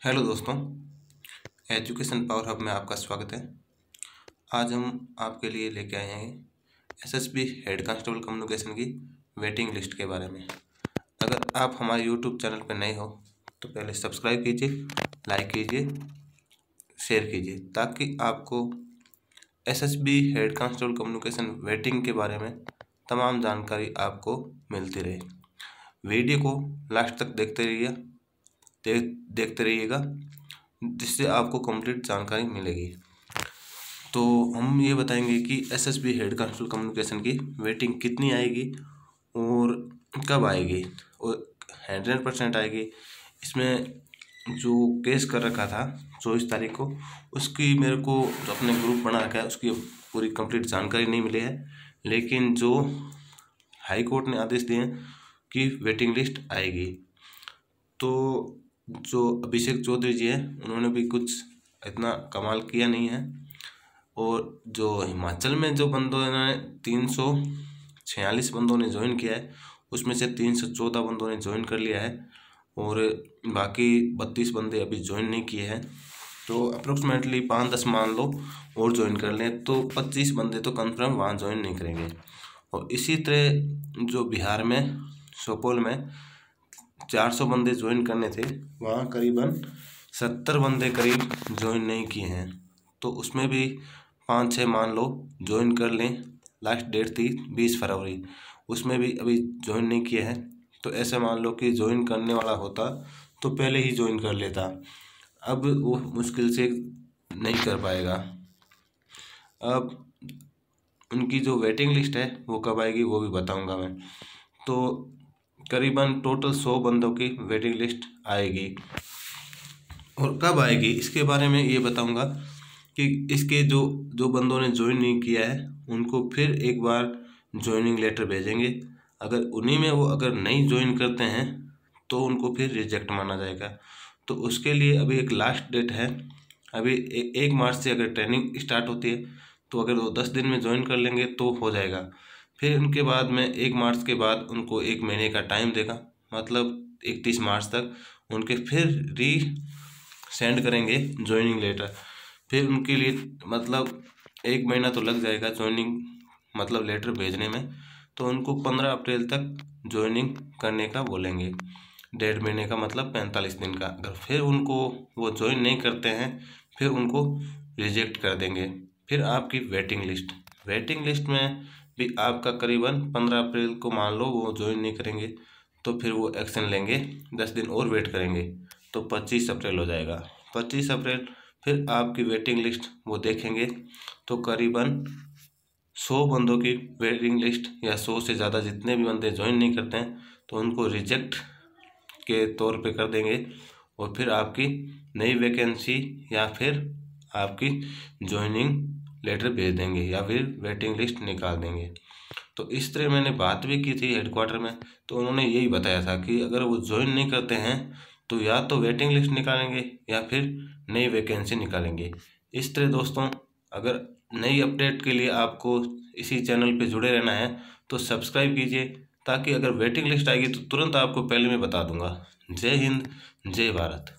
Hello दोस्तों, education power hub में आपका स्वागत है। आज हम आपके लिए लेके आए हैं एसएसबी हेड कांस्टेबल कम्युनिकेशन की वेटिंग लिस्ट के बारे में। अगर आप हमारे यूट्यूब चैनल पर नए हो तो पहले सब्सक्राइब कीजिए, लाइक कीजिए, शेयर कीजिए, ताकि आपको SSB head constable communication waiting के बारे में तमाम जानकारी आपको मिलती रहे। वीडियो को लास्ट तक देखते रहिए देख देखते रहिएगा, जिससे आपको कंप्लीट जानकारी मिलेगी। तो हम ये बताएँगे कि एसएसबी हेड कांस्टेबल कम्युनिकेशन की वेटिंग कितनी आएगी और कब आएगी और हंड्रेड परसेंट आएगी। इसमें जो केस कर रखा था, चौबीस तारीख को, उसकी मेरे को जो अपने ग्रुप बना रखा है, उसकी पूरी कंप्लीट जानकारी नहीं मिली है। लेकिन जो हाई कोर्ट ने आदेश दिए हैं कि वेटिंग लिस्ट आएगी। तो जो अभिषेक चौधरी जी हैं, उन्होंने भी कुछ इतना कमाल किया नहीं है। और जो हिमाचल में जो बंदों ने तीन सौ छियालीस बंदों ने ज्वाइन किया है, उसमें से तीन सौ चौदह बंदों ने ज्वाइन कर लिया है और बाकी बत्तीस बंदे अभी ज्वाइन नहीं किए हैं। तो अप्रोक्सीमेटली पाँच दस मान लो और ज्वाइन कर लें तो पच्चीस बंदे तो कन्फर्म वहाँ ज्वाइन नहीं करेंगे। और इसी तरह जो बिहार में, सुपौल में चार सौ बंदे ज्वाइन करने थे। वहाँ करीबन सत्तर बंदे करीब ज्वाइन नहीं किए हैं। तो उसमें भी पाँच छः मान लो ज्वाइन कर लें। लास्ट डेट थी बीस फरवरी। उसमें भी अभी ज्वाइन नहीं किए हैं। तो ऐसे मान लो कि ज्वाइन करने वाला होता तो पहले ही ज्वाइन कर लेता। अब वो मुश्किल से नहीं कर पाएगा। अब उनकी जो वेटिंग लिस्ट है वो कब आएगी वो भी बताऊँगा मैं। तो करीबन टोटल सौ बंदों की वेटिंग लिस्ट आएगी। और कब आएगी, इसके बारे में ये बताऊँगा कि इसके जो जो बंदों ने ज्वाइन नहीं किया है, उनको फिर एक बार ज्वाइनिंग लेटर भेजेंगे। अगर उन्हीं में वो अगर नहीं ज्वाइन करते हैं तो उनको फिर रिजेक्ट माना जाएगा। तो उसके लिए अभी एक लास्ट डेट है। अभी एक मार्च से अगर ट्रेनिंग स्टार्ट होती है तो अगर वो दस दिन में ज्वाइन कर लेंगे तो हो जाएगा। फिर उनके बाद में एक मार्च के बाद उनको एक महीने का टाइम देगा मतलब इकतीस मार्च तक उनके फिर री सेंड करेंगे ज्वाइनिंग लेटर फिर उनके लिए मतलब एक महीना तो लग जाएगा ज्वाइनिंग मतलब लेटर भेजने में तो उनको पंद्रह अप्रैल तक ज्वाइनिंग करने का बोलेंगे। डेढ़ महीने का मतलब पैंतालीस दिन का। अगर फिर उनको वो ज्वाइन नहीं करते हैं, फिर उनको रिजेक्ट कर देंगे। फिर आपकी वेटिंग लिस्ट वेटिंग लिस्ट में आपका करीबन पंद्रह अप्रैल को मान लो वो ज्वाइन नहीं करेंगे तो फिर वो एक्शन लेंगे, दस दिन और वेट करेंगे तो पच्चीस अप्रैल हो जाएगा। पच्चीस अप्रैल फिर आपकी वेटिंग लिस्ट वो देखेंगे तो करीबन सौ बंदों की वेटिंग लिस्ट या सौ से ज़्यादा जितने भी बंदे ज्वाइन नहीं करते हैं तो उनको रिजेक्ट के तौर पे कर देंगे, और फिर आपकी नई वैकेंसी या फिर आपकी ज्वाइनिंग लेटर भेज देंगे या फिर वेटिंग लिस्ट निकाल देंगे। तो इस तरह मैंने बात भी की थी हेडक्वार्टर में तो उन्होंने यही बताया था कि अगर वो ज्वाइन नहीं करते हैं तो या तो वेटिंग लिस्ट निकालेंगे या फिर नई वैकेंसी निकालेंगे। इस तरह दोस्तों, अगर नई अपडेट के लिए आपको इसी चैनल पे जुड़े रहना है तो सब्सक्राइब कीजिए, ताकि अगर वेटिंग लिस्ट आएगी तो तुरंत आपको पहले मैं बता दूँगा। जय हिंद, जय भारत।